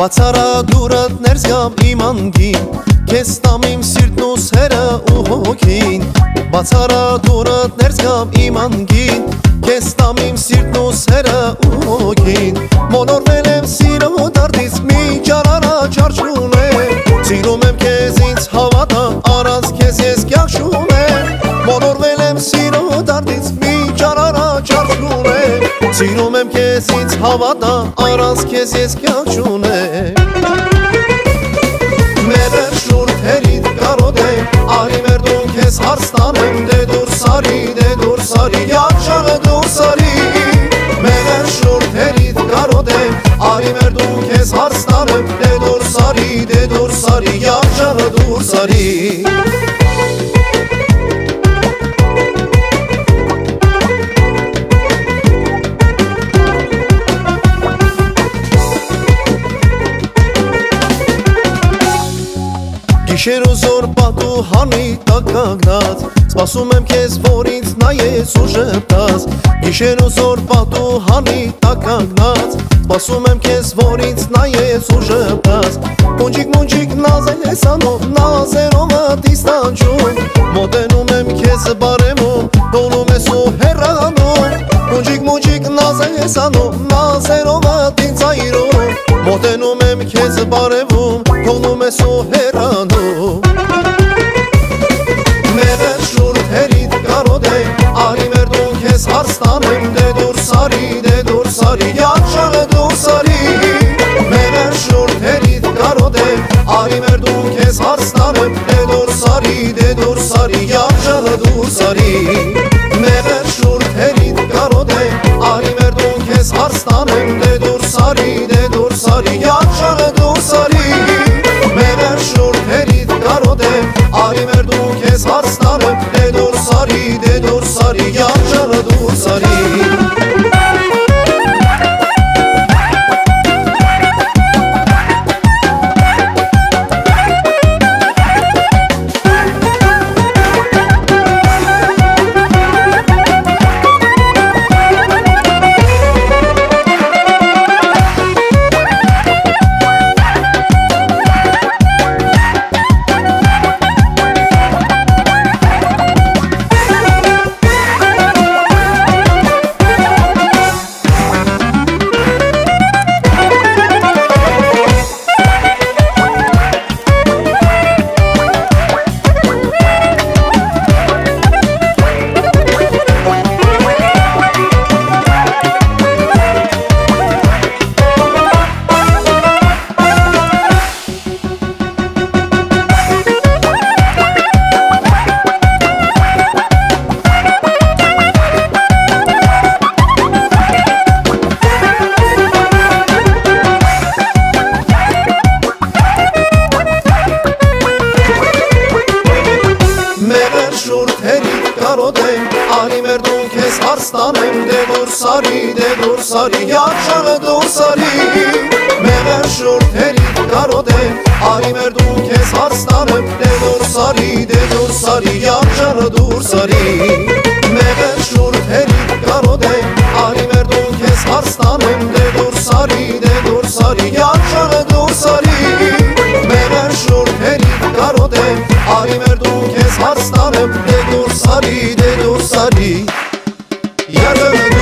Բացարա դուրդ ներս գամ իմ անգին Քեզ տամ իմ սիրտն ու սերը ու հոգին Բացարա դուրդ ներս գամ իմ անգին Քեզ տամ իմ սիրտն ու սերը ու հոգին քեզ ինձ հավատա առանց քեզ ես կյակ շունեմ ես հարստանեմ դե դուր սարի, դե դուր սարի, յարջաղը դուր սարի Մեղեր շուրթերիդ կարոդեմ, արի մեր դու քեզ հարստանեմ դե դուր սարի, դե դուր սարի, յարջաղը դուր սարի Գիշեր ու զոր պատու հանի տակագնած Սպասում եմ քեզ, որ ինձ նայես ու ժպտաս Գիշեր ու զոր պատու հանի տակագնած Սպասում եմ քեզ, որ ինձ նայես ու ժպտաս Մունջիկ մունջիկ նազել ես անով, նազերով դիստանջում Մոտենում եմ քեզ բարեմում, դոնում ես ու հեռանում Մունջիկ մունջիկ նազել ես անով, նազերով դինց այրում Մոտենում եմ քեզ բարևում, թողնում ես ու հեռանում Մեղր շուրթերիդ կարոտ է, արի մեր դուն քեզ հարստանեմ Դե դուր սարի, դե դուր սարի, յարջաղը դուր սարի Մեղր շուրթերիդ կարոտ է, արի մեր դուն քեզ հարստանեմ Դե դուր սարի, դե դուր սարի, յարջաղը դուր սարի Մեղր շուրթերիդ կարոտ է, արի մեր դուն քեզ հարստանեմ հարստանեմ դե դուր սարի, դուր սարի, յարջաղը դուր սարի Մեղեր շուրթերի կարոտեմ, արի մեր դու քեզ հարստանեմ դուր սարի, դուր սարի, յարջաղը դուր սարի Մեղեր շուրթերի կարոտեմ, արի մեր դու քեզ հարստանեմ դուր սարի, դուր սարի, յարջաղը դուր սարի Մեղեր շուրթերի կարոտեմ, արի մեր դու քեզ հարստանեմ դուր սարի, դուր սարի Yeah, yeah.